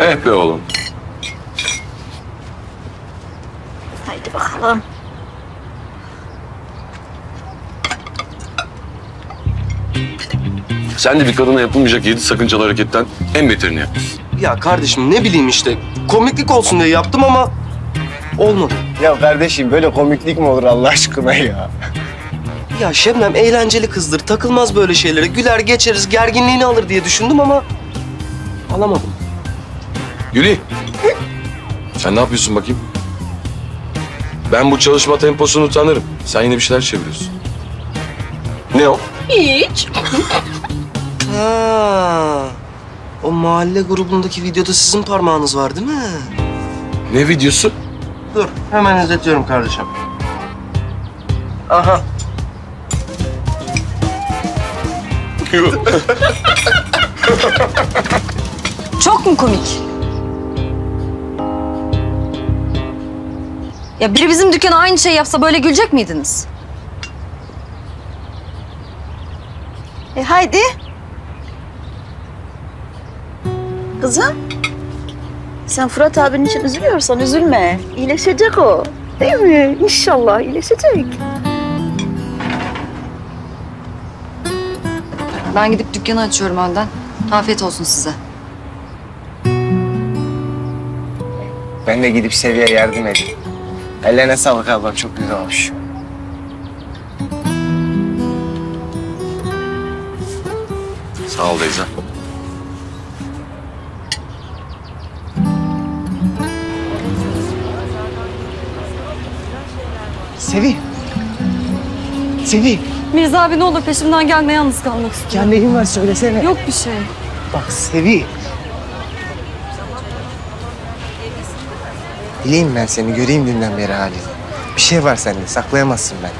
Eh be oğlum. Haydi bakalım. Sen de bir kadına yapılmayacak yedi sakıncalı hareketten en beterini yap. Ya kardeşim ne bileyim işte. Komiklik olsun diye yaptım ama olmadı. Ya kardeşim böyle komiklik mi olur Allah aşkına ya? Ya Şebnem eğlenceli kızdır. Takılmaz böyle şeylere. Güler geçeriz, gerginliğini alır diye düşündüm ama alamadım. Gülü. Sen ne yapıyorsun bakayım? Ben bu çalışma temposunu tanırım. Sen yine bir şeyler çeviriyorsun. Ne o? Hiç. Ha. O mahalle grubundaki videoda sizin parmağınız var değil mi? Ne videosu? Dur, hemen izletiyorum kardeşim. Aha. Çok mu komik? Ya biri bizim dükkana aynı şey yapsa böyle gülecek miydiniz? E haydi. Kızım. Sen Fırat abinin için üzülüyorsan üzülme. İyileşecek o. Değil mi? İnşallah iyileşecek. Ben gidip dükkanı açıyorum önden. Afiyet olsun size. Ben de gidip Seviye yardım edeyim. Ellerine sağlık ablam çok güzel olmuş. Sağ ol Beyza. Sevi. Sevi. Mirza abi ne olur peşimden gelme yalnız kalmak istiyorum. Ya neyin var söylesene. Yok bir şey. Bak Sevi. Bileyim ben seni, göreyim dünden beri halini. Bir şey var sende, saklayamazsın ben.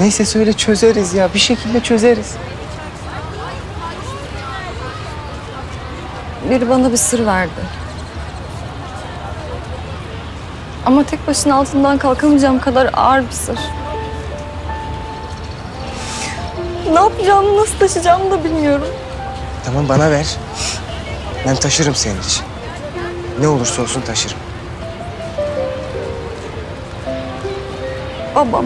Neyse söyle çözeriz ya, bir şekilde çözeriz. Biri bana bir sır verdi. Ama tek başına altından kalkamayacağım kadar ağır bir sır. Ne yapacağımı, nasıl taşıyacağımı da bilmiyorum. Tamam bana ver. Ben taşırım senin için. Ne olursa olsun taşırım. Babam.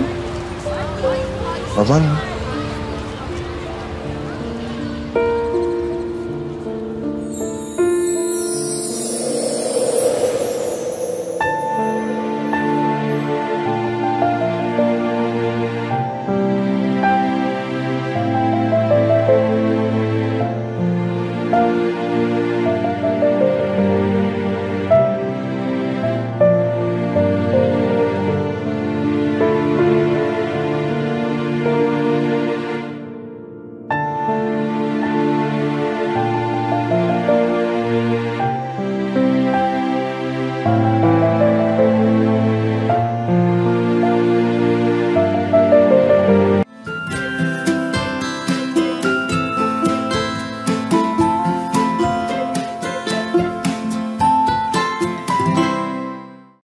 Baban mı?